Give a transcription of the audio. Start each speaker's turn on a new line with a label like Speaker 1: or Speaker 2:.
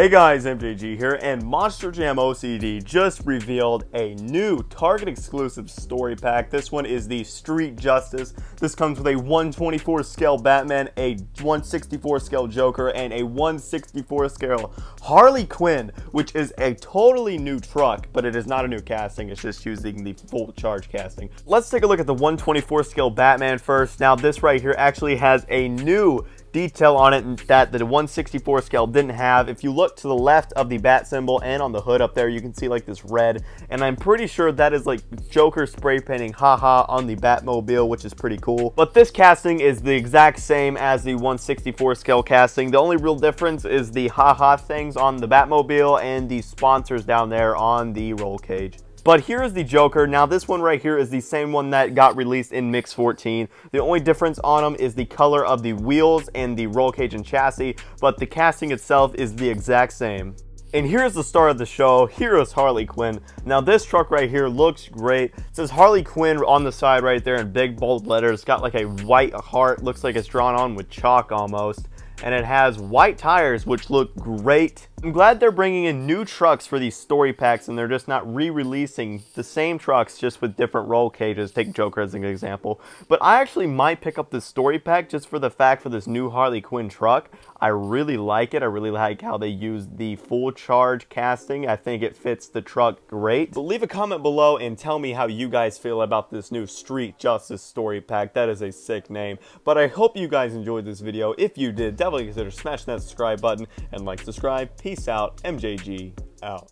Speaker 1: Hey guys, MJG here, and Monster Jam OCD just revealed a new Target exclusive story pack. This one is the Street Justice. This comes with a 124 scale Batman, a 164 scale Joker, and a 164 scale Harley Quinn, which is a totally new truck, but it is not a new casting. It's just using the full charge casting. Let's take a look at the 124 scale Batman first. Now, this right here actually has a new detail on it that the 164 scale didn't have. If you look to the left of the bat symbol and on the hood up there, you can see like this red. And I'm pretty sure that is like Joker spray painting haha on the Batmobile, which is pretty cool. But this casting is the exact same as the 164 scale casting. The only real difference is the haha things on the Batmobile and the sponsors down there on the roll cage. But here is the Joker. Now this one right here is the same one that got released in Mix 14. The only difference on them is the color of the wheels and the roll cage and chassis, but the casting itself is the exact same. And here's the star of the show. Here is Harley Quinn. Now this truck right here looks great. It says Harley Quinn on the side right there in big bold letters. It's got like a white heart. Looks like it's drawn on with chalk almost. And it has white tires which look great. I'm glad they're bringing in new trucks for these story packs and they're just not re-releasing the same trucks just with different roll cages. Take Joker as an example. But I actually might pick up this story pack just for the fact for this new Harley Quinn truck. I really like it. I really like how they use the full charge casting. I think it fits the truck great. But leave a comment below and tell me how you guys feel about this new Street Justice story pack. That is a sick name. But I hope you guys enjoyed this video. If you did, definitely consider smashing that subscribe button and like subscribe. Peace out. MJG out.